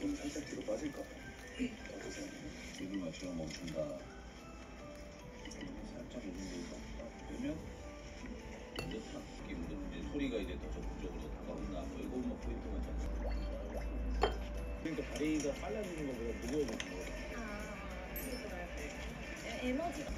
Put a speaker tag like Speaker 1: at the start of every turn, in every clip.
Speaker 1: 조금 살짝 뒤로 빠질까? 어떠세요? 입을 맞추면 멈춘다. 살짝 오른쪽으로 그러면 이렇다. 이제 소리가 이제 더 적극적으로 다가온다. 뭐 이거 뭐 포인트 같잖아.
Speaker 2: 그러니까 다리가 빨라지는 것보다 무거워지는 거다.
Speaker 3: 아, 그래서 에너지가.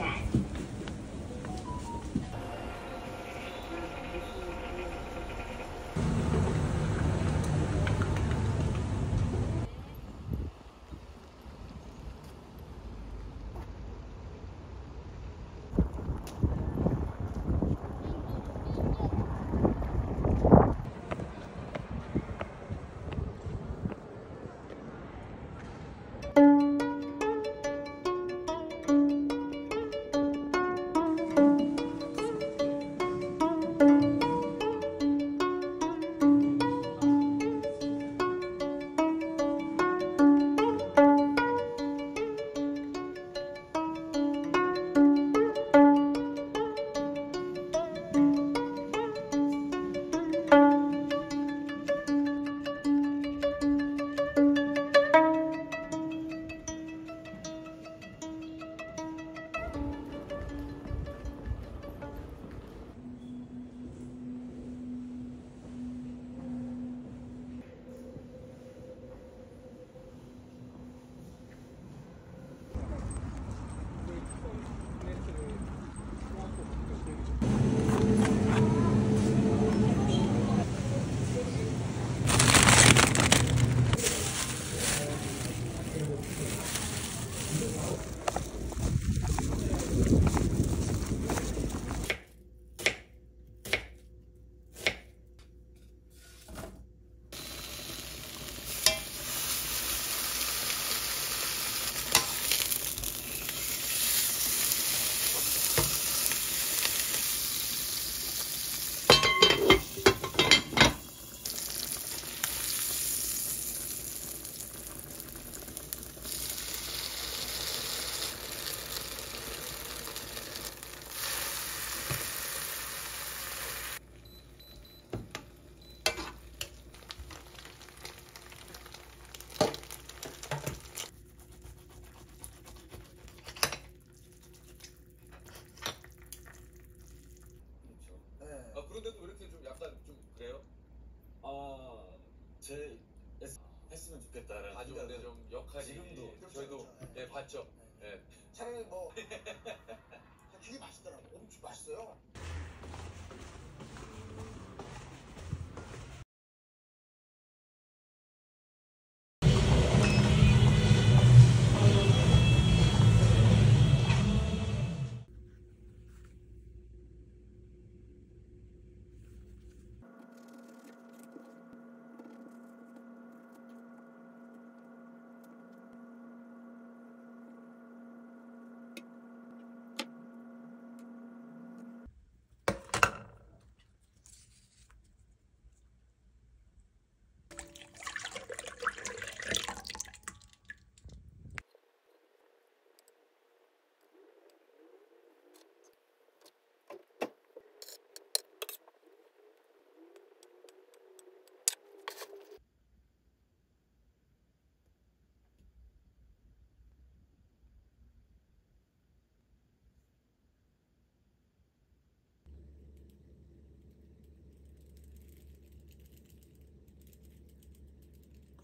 Speaker 4: again.
Speaker 5: 근데 좀 역할이
Speaker 4: 지금도
Speaker 5: 저희도
Speaker 6: 그렇죠.
Speaker 5: 예 봤죠. 예.
Speaker 6: 차라리 뭐 되게 맛있더라고. 엄청 맛있어요.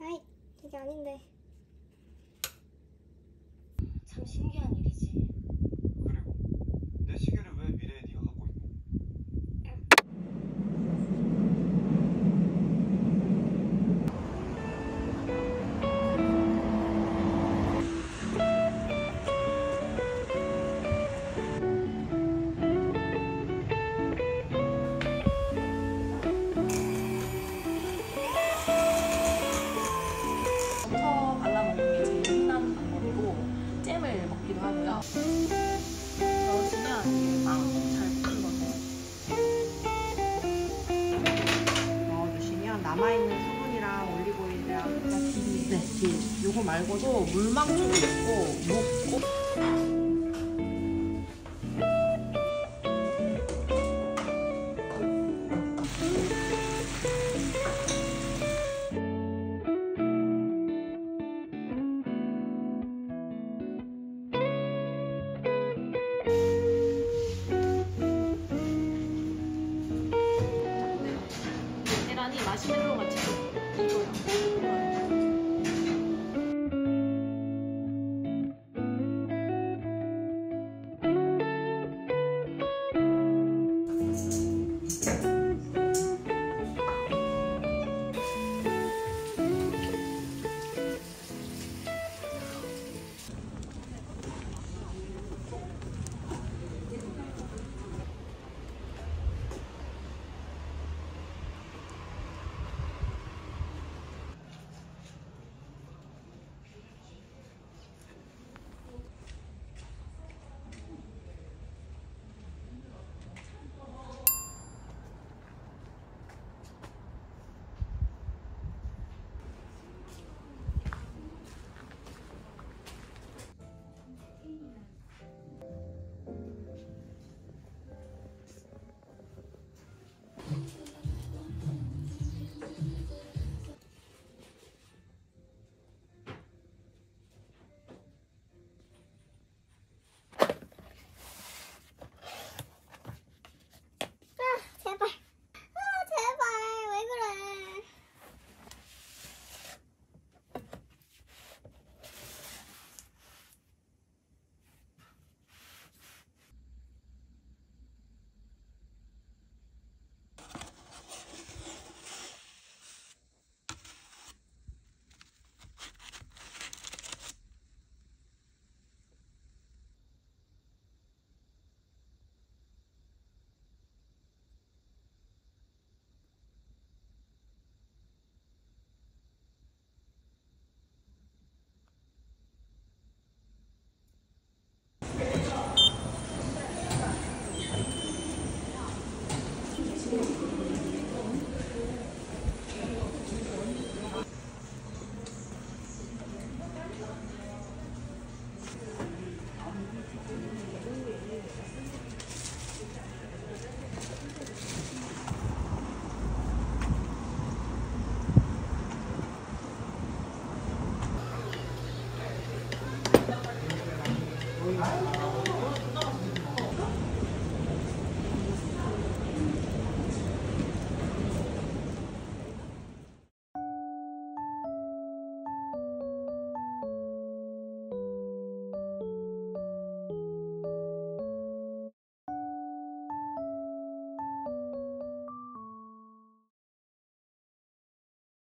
Speaker 7: 아이, 이게 아닌데.
Speaker 8: 참 신기한 일이지.
Speaker 9: 말고도 물망초도 있